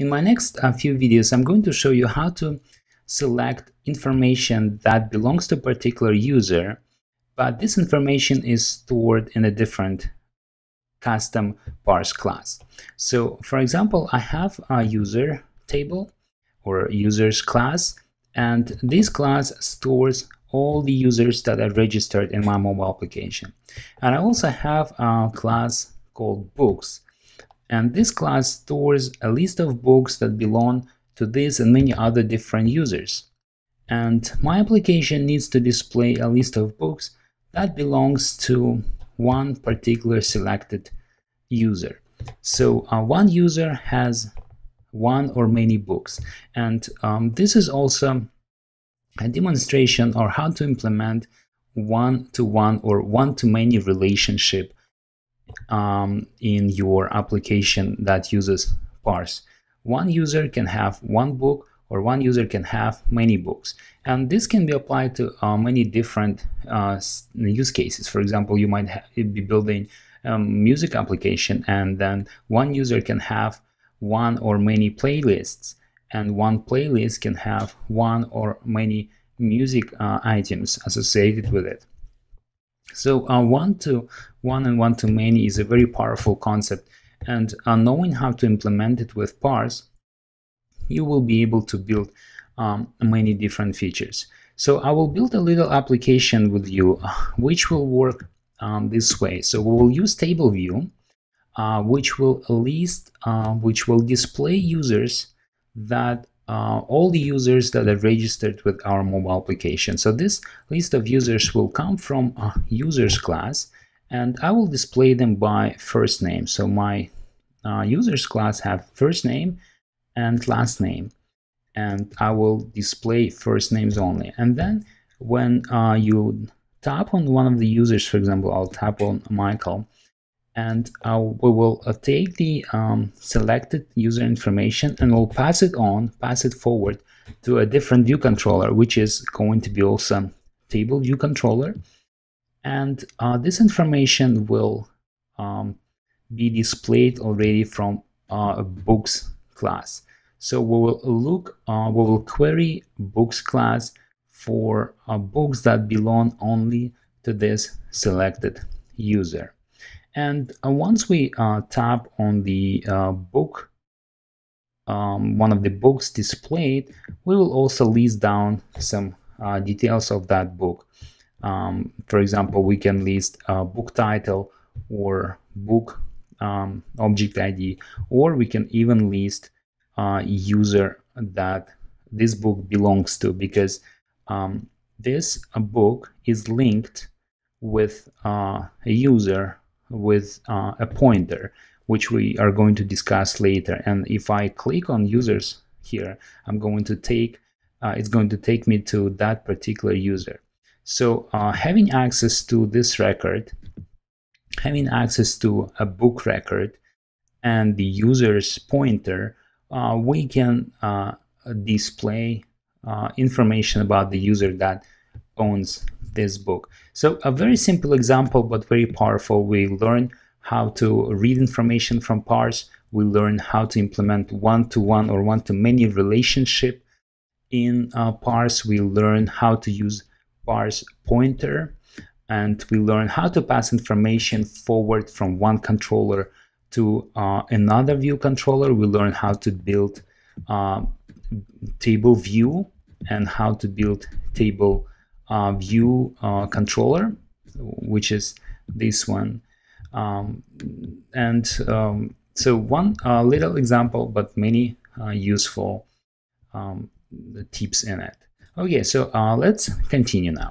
In my next uh, few videos, I'm going to show you how to select information that belongs to a particular user, but this information is stored in a different custom parse class. So for example, I have a user table or users class, and this class stores all the users that are registered in my mobile application. And I also have a class called books. And this class stores a list of books that belong to this and many other different users. And my application needs to display a list of books that belongs to one particular selected user. So uh, one user has one or many books. And um, this is also a demonstration or how to implement one-to-one -one or one-to-many relationship um, in your application that uses parse. One user can have one book or one user can have many books. And this can be applied to uh, many different uh, use cases. For example, you might be building a music application and then one user can have one or many playlists and one playlist can have one or many music uh, items associated with it. So uh, one to one and one to many is a very powerful concept and uh, knowing how to implement it with parse, you will be able to build um, many different features. So I will build a little application with you uh, which will work um, this way. So we will use table view uh, which will list, uh, which will display users that uh, all the users that are registered with our mobile application. So this list of users will come from a users class and I will display them by first name. So my uh, users class have first name and last name and I will display first names only. And then when uh, you tap on one of the users, for example, I'll tap on Michael, and uh, we will uh, take the um, selected user information and we'll pass it on, pass it forward to a different view controller, which is going to be also table view controller. And uh, this information will um, be displayed already from uh, books class. So we will look, uh, we will query books class for uh, books that belong only to this selected user. And uh, once we uh, tap on the uh, book, um, one of the books displayed, we will also list down some details of that book. Um, for example, we can list book title or book um, object ID, or we can even list uh, user that this book belongs to because um, this book is linked with uh, a user with uh, a pointer, which we are going to discuss later. And if I click on users here, I'm going to take, uh, it's going to take me to that particular user. So uh, having access to this record, having access to a book record and the user's pointer, uh, we can uh, display uh, information about the user that owns this book. So a very simple example, but very powerful. We learn how to read information from parse. We learn how to implement one-to-one -one or one-to-many relationship in uh, parse. We learn how to use parse pointer and we learn how to pass information forward from one controller to uh, another view controller. We learn how to build uh, table view and how to build table uh, view uh, controller, which is this one. Um, and um, so one uh, little example, but many uh, useful um, tips in it. Okay, so uh, let's continue now.